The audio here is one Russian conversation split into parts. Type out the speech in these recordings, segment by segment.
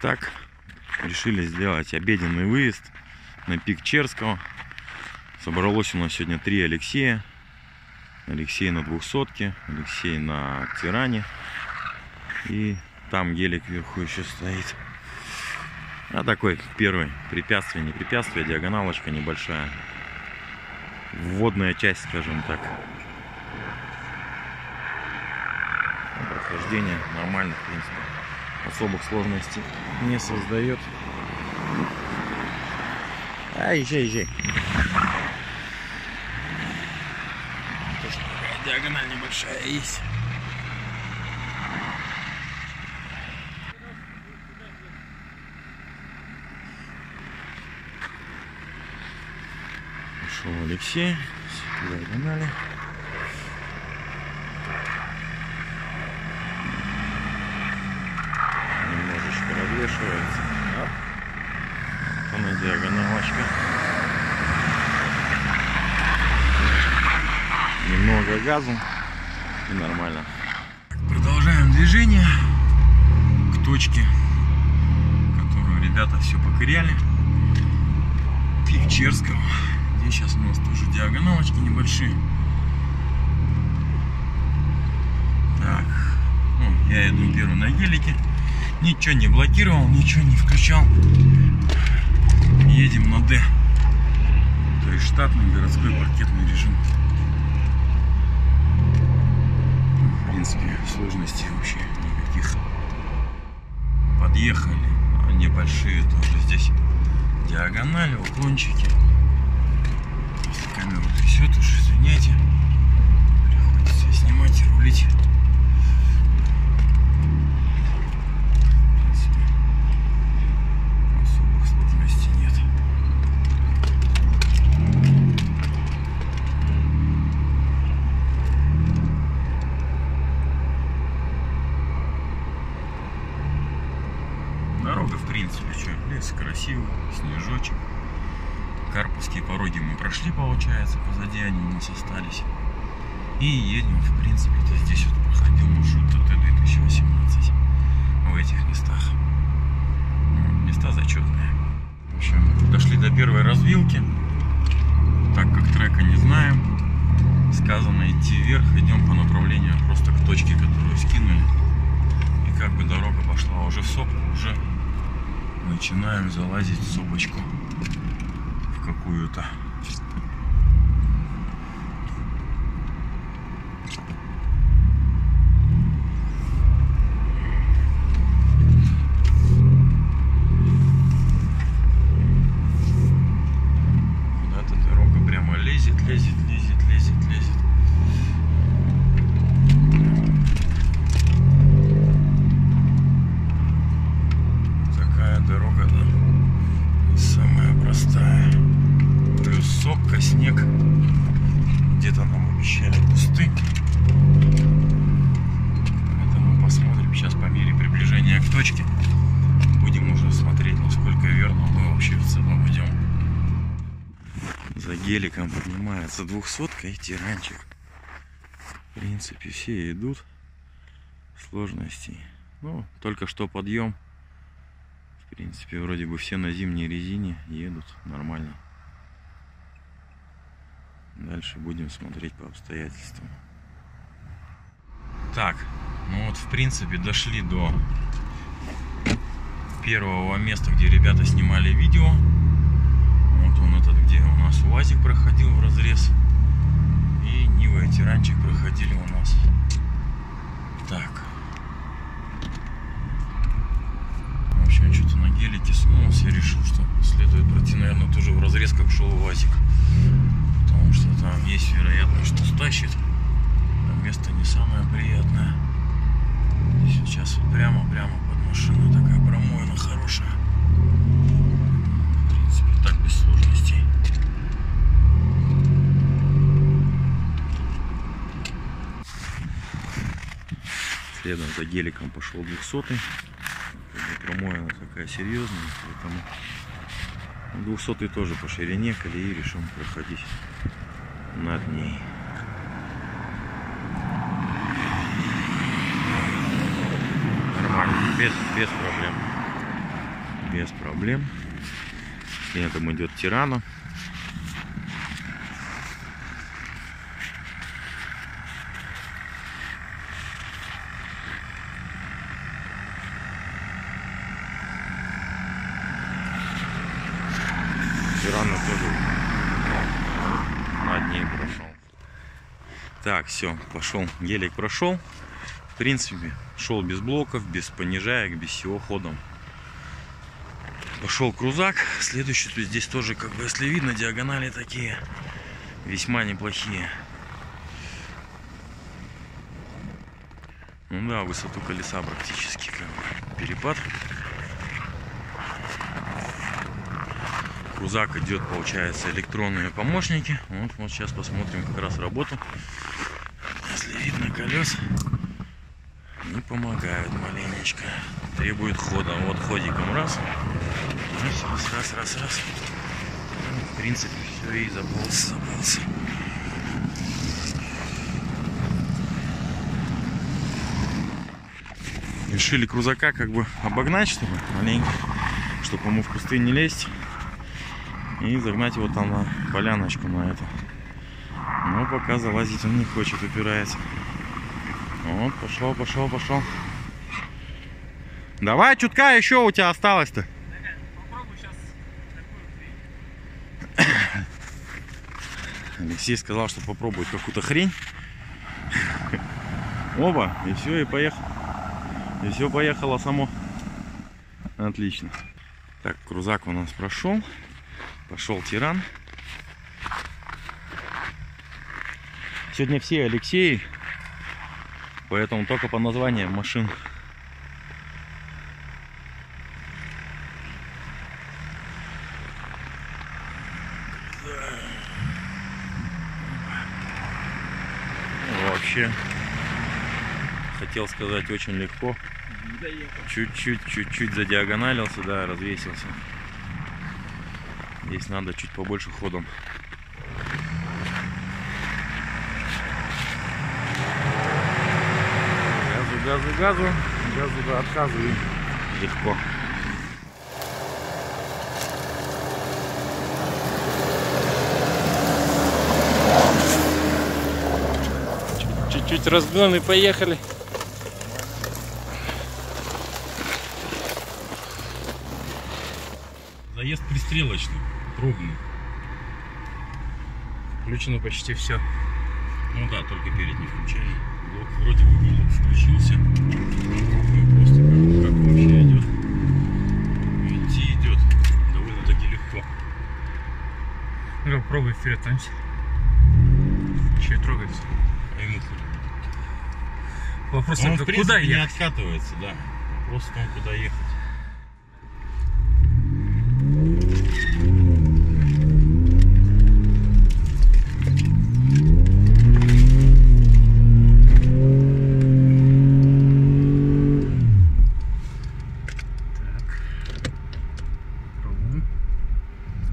Так, решили сделать обеденный выезд на пик Черского. Собралось у нас сегодня три Алексея. Алексей на двухсотке, Алексей на Тиране. И там гелик вверху еще стоит. А такой первый препятствие, не препятствие, а диагоналочка небольшая. Вводная часть, скажем так. Прохождение нормально, в принципе. Особых сложностей не создает. А, езжай, езжай. Тоже такая диагональ небольшая есть. Пошел Алексей. Диагонали. Немножечко развешивается. Оп. Вот она диагоналочка. Немного газу и нормально. Продолжаем движение к точке, которую ребята все покоряли. Пик Черского. Здесь сейчас у нас тоже диагоналочки небольшие. Так, ну, я иду первый на гелике. Ничего не блокировал, ничего не включал. Едем на D. То есть штатный городской паркетный режим. В принципе, сложностей вообще никаких. Подъехали. Небольшие тоже здесь диагонали, уклончики. Если камеру трясет, уж извиняйте. Приходится снимать и рулить. В принципе, особых сложностей нет. Дорога, в принципе, что, лес красивый, снежочек. Карповские пороги мы прошли, получается, позади они у нас остались. И едем, в принципе, то здесь вот проходил маршрут ТТ-2018 в этих местах. Места зачетные. В общем, дошли до первой развилки. Так как трека не знаем, сказано идти вверх, идем по направлению просто к точке, которую скинули. И как бы дорога пошла уже в сопку, уже начинаем залазить в сопочку в какую-то. Куда-то дорога прямо лезет, лезет, лезет, лезет, лезет. Такая дорога, да, не самая простая. Плюс сопка, снег. Где-то нам обещали кусты. Поэтому посмотрим сейчас по мере приближения к точке. Будем уже смотреть, насколько верно мы вообще в целом идем. За геликом поднимается двухсотка и тиранчик. В принципе, все идут. Сложностей. Ну, только что подъем. В принципе, вроде бы все на зимней резине едут нормально. Дальше будем смотреть по обстоятельствам. Так, ну вот в принципе дошли до первого места, где ребята снимали видео. Вот он этот, где у нас УАЗик проходил в разрез. И Нива и Тиранчик проходили у нас. Так. В общем, что-то на гелике сунулся, решил, что следует пройти, наверное, тоже в разрез, как шел УАЗик. Потому что там есть вероятность, что стащит. А место не самое приятное. Сейчас вот прямо-прямо под машиной такая промоина хорошая. В принципе, так без сложностей. Следом за геликом пошел 200 Промоина такая серьезная, поэтому 200 тоже по ширине колеи решим проходить над ней. Нормально, без, без проблем. без проблем. Следом идет Тирана тоже над ней прошел. Так, все, пошел. Гелик прошел. В принципе, шел без блоков, без понижаек, без всего ходом. Пошел крузак. Следующий, то здесь тоже, как бы, если видно, диагонали такие весьма неплохие. Ну да, высоту колеса практически как бы перепад. Крузак идет, получается, электронные помощники. Вот, вот сейчас посмотрим как раз работу. Если видно колес, не помогают маленечко. Требует хода. Вот ходиком раз. Раз, раз, раз, раз. Ну, в принципе, все и забылся, забылся. Решили крузака как бы обогнать, чтобы маленько, чтобы ему в кусты не лезть. И загнать его там на поляночку на это. Но пока залазить он не хочет, упирается. Вот, пошел, пошел, пошел. Давай, чутка еще у тебя осталось-то. Алексей сказал, что попробует какую-то хрень. Оба, и все, и поехал. И все поехало само. Отлично. Так, крузак у нас прошел. Пошел тиран. Сегодня все Алексеи, поэтому только по названиям машин. Вообще, хотел сказать, очень легко. Чуть-чуть, чуть-чуть задиагоналился, да, развесился. Здесь надо чуть побольше ходом. Газу, газу, газу. Газу, да, отказывай. Легко. Чуть-чуть разгон и поехали. Заезд пристрелочный, пробный. Включено почти все. Ну да, только перед не включали. Блок, вроде бы блок включился. Ну, просто как, как вообще идет. Идти идет довольно-таки легко. Ну пробуй вперед танься. Еще и трогается. А ему хоть. Вопрос Он, только в принципе, куда не ехать? откатывается, да. Вопрос в том, куда ехать. Так. Пробуем.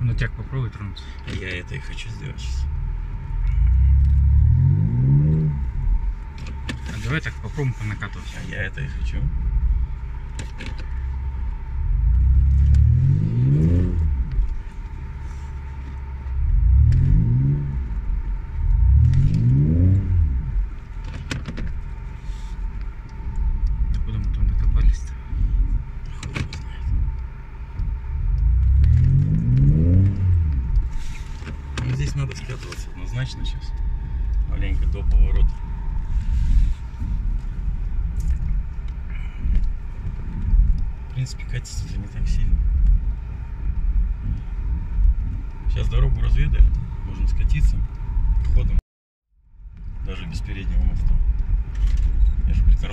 Ну тяг попробуй тронуться. Я это и хочу сделать сейчас. А давай так попробуем понакатывать. А я это и хочу. Да куда мы там докопались-то? Хуй его знает. Ну, здесь надо скатываться однозначно сейчас. Маленько до поворота. В принципе, катится же не так сильно. Сейчас дорогу разведали. Можно скатиться ходом. Даже без переднего моста. Я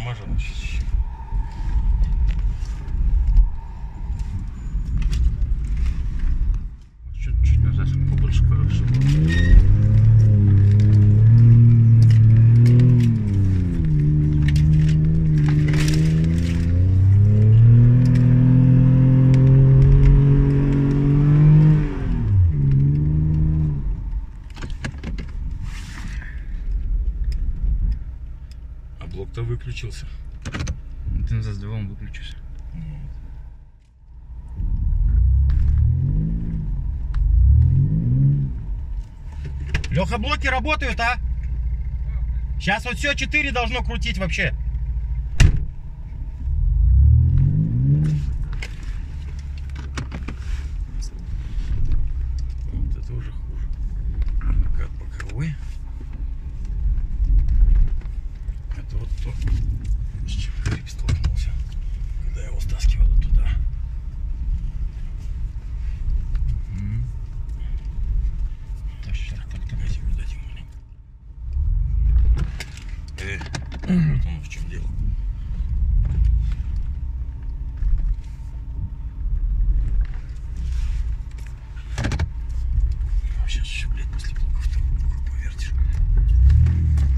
Леха, блоки работают, а? Сейчас вот все 4 должно крутить вообще. Вот это уже хуже. Накат боковой. Это вот то, с чем гриб столкнулся, когда я его стаскивал туда. Так, так, так, так. Дайте мне, дайте маленько. Э, вот оно в чем дело. Сейчас еще, блядь, после блоков трубку повертишь.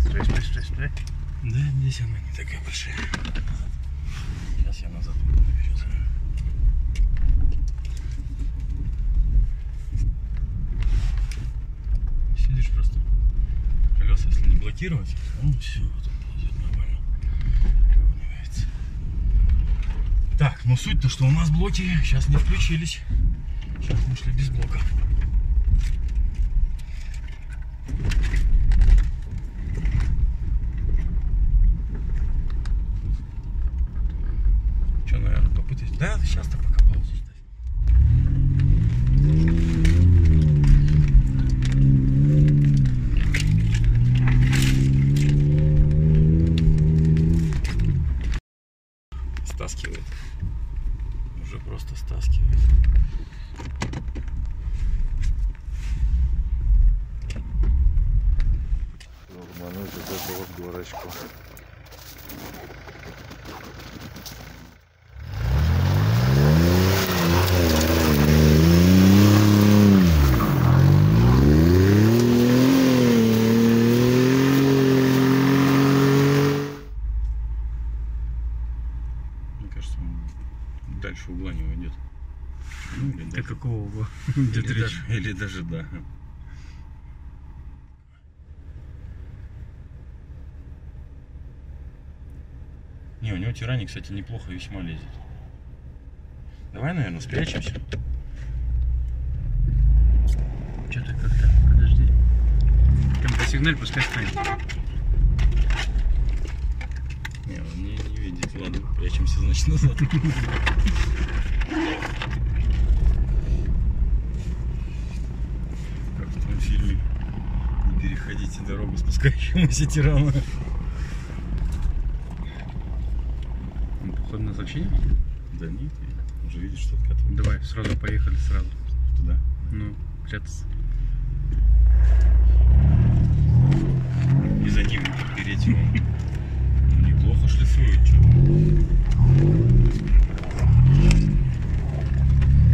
Стой, стой, стой, стой. Да, здесь она не такая большая. Сейчас я назад буду наперед. Сидишь просто. Колеса, блокировать, ну все, он ползет нормально. Выравнивается. Так, ну суть-то, что у нас блоки сейчас не включились. Сейчас мы шли без блока. Что, наверное, попытаюсь? Да, сейчас-то пока паузу ставь. Стаскивает. Уже просто стаскивает. Рвануть из этого дурачка. Мне кажется, он дальше угла не уйдет. Ну, или До даже, какого угла? Или, даже, или даже да. Не, у него тирани, кстати, неплохо весьма лезет. Давай, наверное, спрячемся. Что-то как-то, подожди. Там по сигналь пускай станет. Не, он не, не видит. Ладно, прячемся, значит, назад. Как в том фильме. Не переходите дорогу спускающемуся тирану. Он, походу, на сообщение? Да нет, я уже видишь, что откатывает Давай, сразу поехали, сразу. туда. Ну, прятаться. И за ним переть его. Ну, неплохо шлифует, что.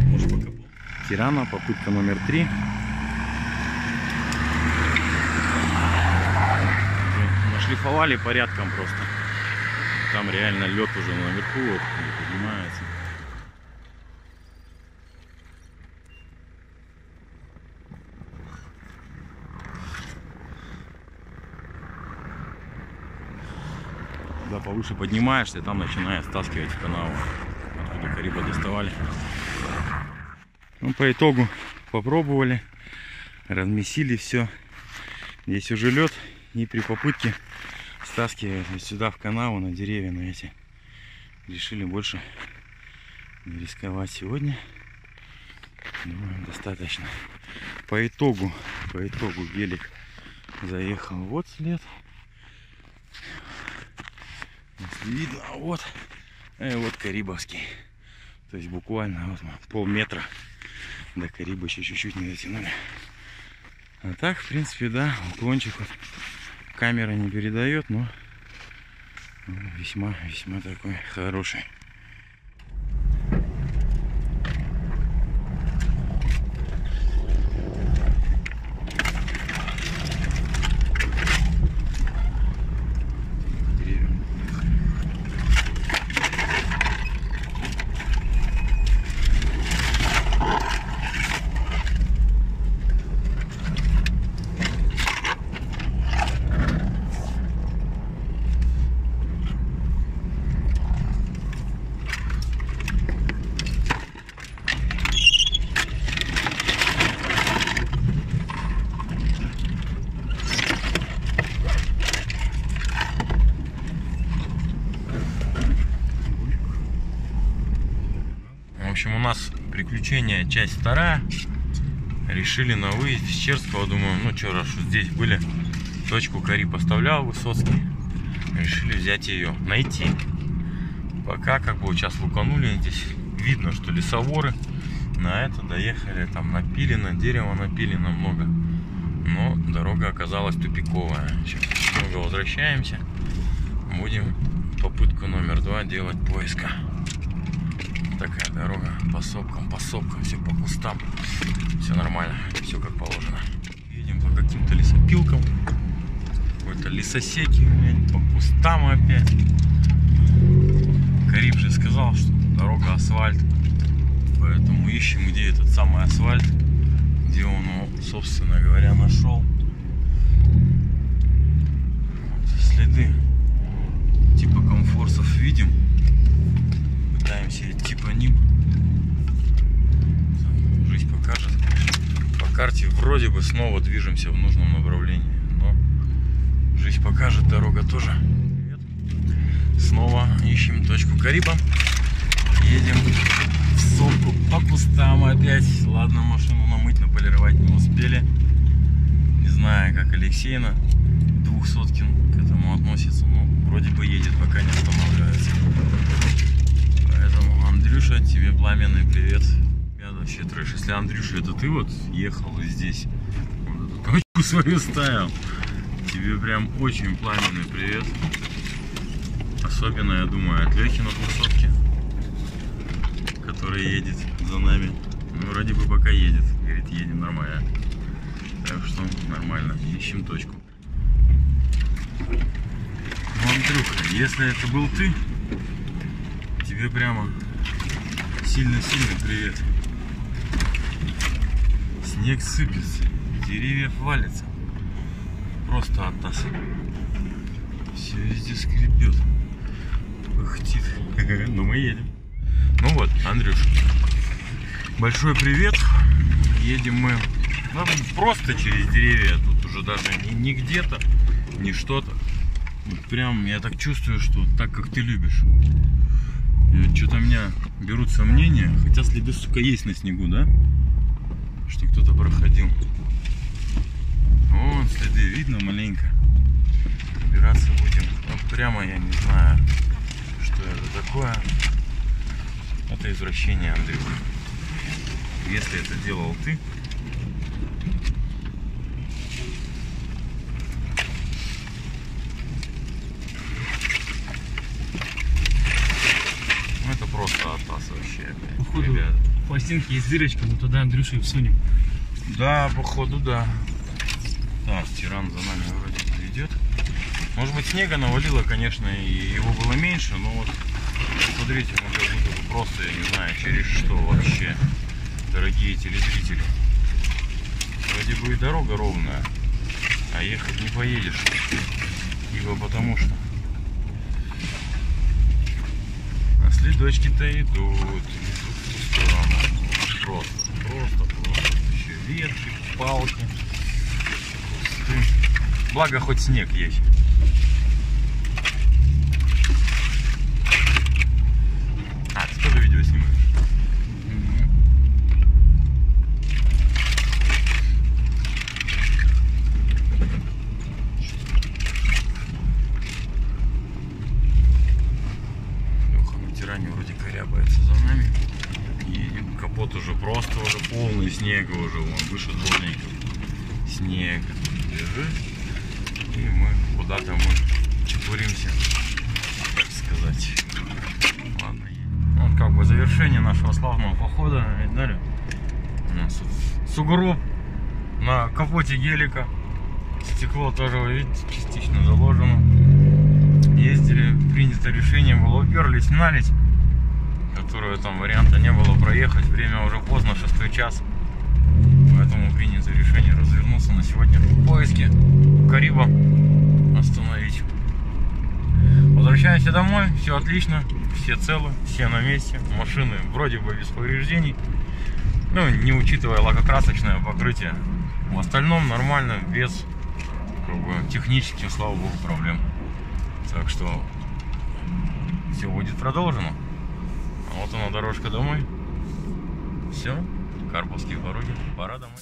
Может пока пол- Тирана, попытка номер три. Уже Нашлифовали порядком просто. Там реально лед уже наверху вот, поднимается. Когда повыше поднимаешься, там начинает стаскивать канаву. Откуда кариба доставали. Ну, по итогу попробовали, размесили все. Здесь уже лед. И при попытке стаскивать сюда в канаву на деревья на эти. Решили больше не рисковать сегодня. Думаю, достаточно. По итогу, по итогу гелик заехал вот след. Видно, вот. И вот Карибовский. То есть буквально вот полметра до Кариба еще чуть-чуть не дотянули. А так, в принципе, да, уклончик вот камера не передает, но весьма, весьма такой хороший. Деревья. Приключения, часть вторая. Решили на выезд с Черского, думаю, ну что, раз здесь были, точку Кари поставлял Высоцкий, решили взять ее, найти. Пока как бы сейчас луканули, здесь видно, что лесоворы на это доехали, там напилено, дерево напилено много. Но дорога оказалась тупиковая. Сейчас немного возвращаемся. Будем попытку номер два делать поиска. Такая дорога по сопкам, по сопкам, все по кустам. Все нормально, все как положено. Едем по каким-то лесопилкам. Какой-то лесосеки, по кустам опять. Кариб же сказал, что дорога асфальт. Поэтому ищем, где этот самый асфальт. Где он его, собственно говоря, нашел. Вот следы типа комфорсов видим. Пытаемся идти по ним. Жизнь покажет. По карте вроде бы снова движемся в нужном направлении. Но жизнь покажет, дорога тоже. Снова ищем точку Кариба. Едем в сопку по кустам опять. Ладно, машину намыть, наполировать не успели. Не знаю, как Алексейна двухсоткин к этому относится. Ну, вроде бы едет, пока не останавливается. Поэтому, Андрюша, тебе пламенный привет. Я вообще трэш. Если Андрюша, это ты вот ехал здесь свою ставил. Тебе прям очень пламенный привет. Особенно, я думаю, от Лехи на двухсотке, который едет за нами. Ну, вроде бы пока едет. Говорит, едем нормально. Так что нормально. Ищем точку. Ну, Андрюха, если это был ты, тебе прямо сильно-сильно привет. Снег сыпется, деревьев валится. Просто атас. Все везде скрипет. Пыхтит. Ну мы едем. Ну вот, Андрюш. Большой привет. Едем мы ну, просто через деревья. Тут уже даже не, не где-то, не что-то. Вот прям я так чувствую, что так, как ты любишь. Что-то меня берут сомнения. Хотя следы, сука, есть на снегу, да? Что кто-то проходил. Вон следы видно маленько. Убираться будем. Ну, прямо я не знаю, что это такое. Это извращение, Андрей. Если это делал ты, ну это просто атас вообще. Походу, ребят. в пластинке есть дырочка, мы туда Андрюшу и всунем. Да, походу, да. Так, тиран за нами вроде идет. Может быть снега навалило, конечно, и его было меньше, но вот смотрите, мы как будто бы просто, я не знаю, через что вообще, дорогие телезрители. Вроде бы и дорога ровная, а ехать не поедешь. Ибо потому что а следочки-то идут, идут в сторону. Просто, просто, просто. Еще ветки, палки. Благо хоть снег есть. А, ты тоже видео снимаешь? Леха на тиране вроде корябается за нами. Едем. Капот уже просто уже полный снега уже вон выше дворников. Снег лежит. И мы куда-то мы чепуримся, так сказать. Ладно, едем. Вот как бы завершение нашего славного похода. Видали? У нас тут сугроб на капоте гелика. Стекло тоже, вы видите, частично заложено. Ездили, принято решение было уперлись, налить которую там варианта не было проехать. Время уже поздно, шестой час. Поэтому принято решение развернуться на сегодня в поиске Кариба остановить. Возвращаемся домой, все отлично, все целы, все на месте. Машины вроде бы без повреждений. Ну, не учитывая лакокрасочное покрытие. В остальном нормально, без как бы, технических, слава богу, проблем. Так что все будет продолжено. А вот она дорожка домой. Все, Карповские пороги, пора домой.